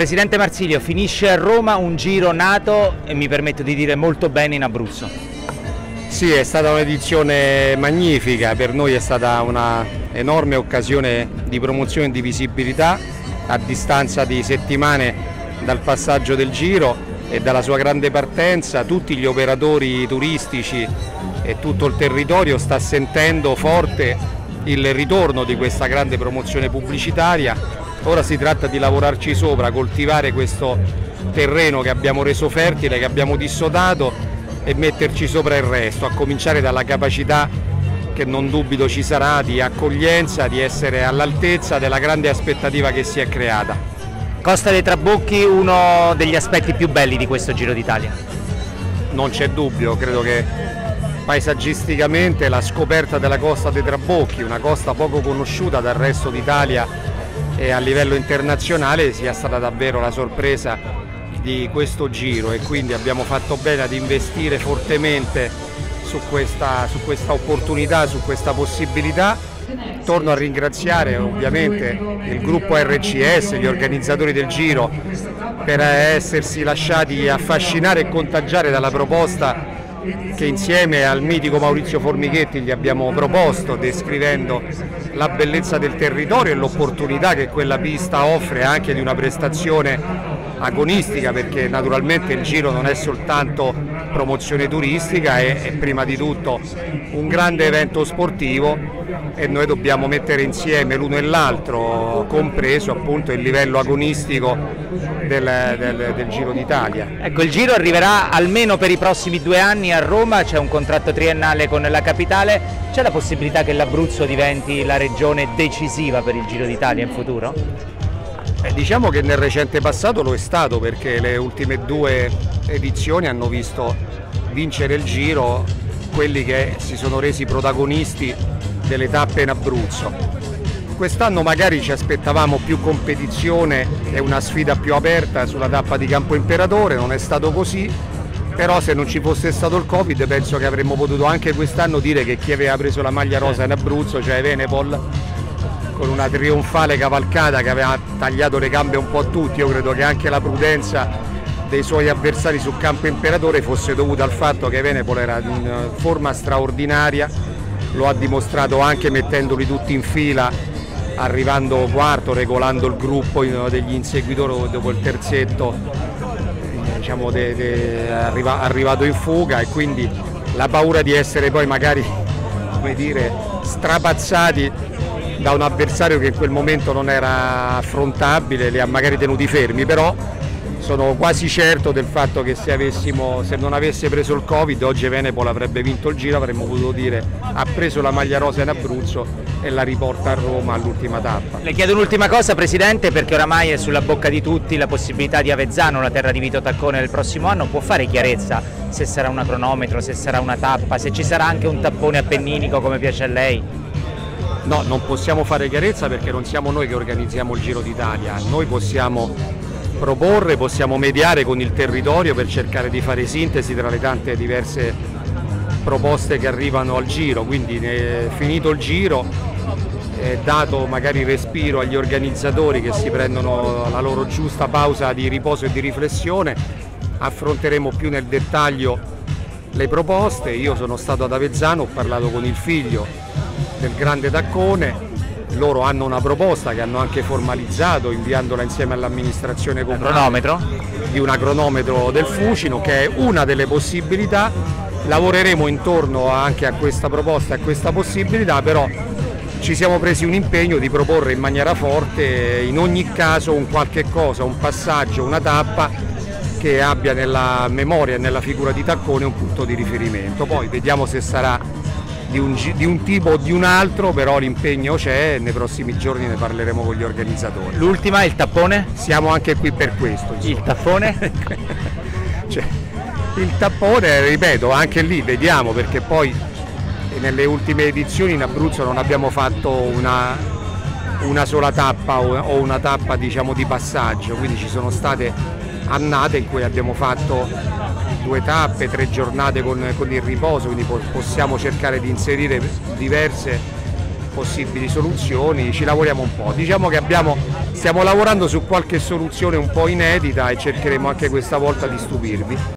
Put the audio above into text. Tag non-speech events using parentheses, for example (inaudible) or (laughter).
Presidente Marsilio, finisce a Roma un giro nato e mi permetto di dire molto bene in Abruzzo. Sì, è stata un'edizione magnifica, per noi è stata una enorme occasione di promozione e di visibilità a distanza di settimane dal passaggio del giro e dalla sua grande partenza, tutti gli operatori turistici e tutto il territorio sta sentendo forte il ritorno di questa grande promozione pubblicitaria Ora si tratta di lavorarci sopra, coltivare questo terreno che abbiamo reso fertile, che abbiamo dissodato e metterci sopra il resto, a cominciare dalla capacità che non dubito ci sarà di accoglienza, di essere all'altezza della grande aspettativa che si è creata. Costa dei Trabocchi uno degli aspetti più belli di questo Giro d'Italia? Non c'è dubbio, credo che paesaggisticamente la scoperta della Costa dei Trabocchi, una costa poco conosciuta dal resto d'Italia e a livello internazionale sia stata davvero la sorpresa di questo giro e quindi abbiamo fatto bene ad investire fortemente su questa, su questa opportunità, su questa possibilità. Torno a ringraziare ovviamente il gruppo RCS, gli organizzatori del giro per essersi lasciati affascinare e contagiare dalla proposta che insieme al mitico Maurizio Formichetti gli abbiamo proposto descrivendo la bellezza del territorio e l'opportunità che quella pista offre anche di una prestazione agonistica perché naturalmente il giro non è soltanto promozione turistica, è, è prima di tutto un grande evento sportivo e noi dobbiamo mettere insieme l'uno e l'altro, compreso appunto il livello agonistico del, del, del Giro d'Italia. Ecco, il Giro arriverà almeno per i prossimi due anni a Roma, c'è un contratto triennale con la capitale, c'è la possibilità che l'Abruzzo diventi la regione decisiva per il Giro d'Italia in futuro? Eh, diciamo che nel recente passato lo è stato perché le ultime due edizioni hanno visto vincere il giro quelli che si sono resi protagonisti delle tappe in Abruzzo. Quest'anno magari ci aspettavamo più competizione e una sfida più aperta sulla tappa di Campo Imperatore, non è stato così, però se non ci fosse stato il Covid penso che avremmo potuto anche quest'anno dire che chi aveva preso la maglia rosa in Abruzzo, cioè Venepol, con una trionfale cavalcata che aveva tagliato le gambe un po' a tutti, io credo che anche la prudenza dei suoi avversari sul campo imperatore fosse dovuta al fatto che Venepol era in forma straordinaria, lo ha dimostrato anche mettendoli tutti in fila, arrivando quarto, regolando il gruppo degli inseguitori dopo il terzetto, diciamo, de, de, arriva, arrivato in fuga e quindi la paura di essere poi magari come dire, strapazzati da un avversario che in quel momento non era affrontabile, li ha magari tenuti fermi, però sono quasi certo del fatto che se, avessimo, se non avesse preso il Covid oggi Venepol avrebbe vinto il giro, avremmo potuto dire ha preso la maglia rosa in Abruzzo e la riporta a Roma all'ultima tappa. Le chiedo un'ultima cosa Presidente perché oramai è sulla bocca di tutti la possibilità di Avezzano, la terra di Vito Taccone nel prossimo anno, può fare chiarezza se sarà una cronometro, se sarà una tappa, se ci sarà anche un tappone appenninico come piace a lei? No, non possiamo fare chiarezza perché non siamo noi che organizziamo il Giro d'Italia, noi possiamo proporre, possiamo mediare con il territorio per cercare di fare sintesi tra le tante diverse proposte che arrivano al Giro, quindi finito il Giro, eh, dato magari respiro agli organizzatori che si prendono la loro giusta pausa di riposo e di riflessione, affronteremo più nel dettaglio le proposte, io sono stato ad Avezzano, ho parlato con il figlio del grande taccone, loro hanno una proposta che hanno anche formalizzato inviandola insieme all'amministrazione comunale. Di un cronometro del Fucino che è una delle possibilità, lavoreremo intorno anche a questa proposta e a questa possibilità, però ci siamo presi un impegno di proporre in maniera forte in ogni caso un qualche cosa, un passaggio, una tappa che abbia nella memoria e nella figura di Taccone un punto di riferimento. Poi vediamo se sarà di un, di un tipo o di un altro, però l'impegno c'è e nei prossimi giorni ne parleremo con gli organizzatori. L'ultima, il tappone? Siamo anche qui per questo. Insomma. Il tappone? (laughs) cioè, il tappone, ripeto, anche lì vediamo perché poi nelle ultime edizioni in Abruzzo non abbiamo fatto una, una sola tappa o una tappa diciamo, di passaggio, quindi ci sono state annate in cui abbiamo fatto due tappe, tre giornate con, con il riposo, quindi possiamo cercare di inserire diverse possibili soluzioni, ci lavoriamo un po'. Diciamo che abbiamo, stiamo lavorando su qualche soluzione un po' inedita e cercheremo anche questa volta di stupirvi.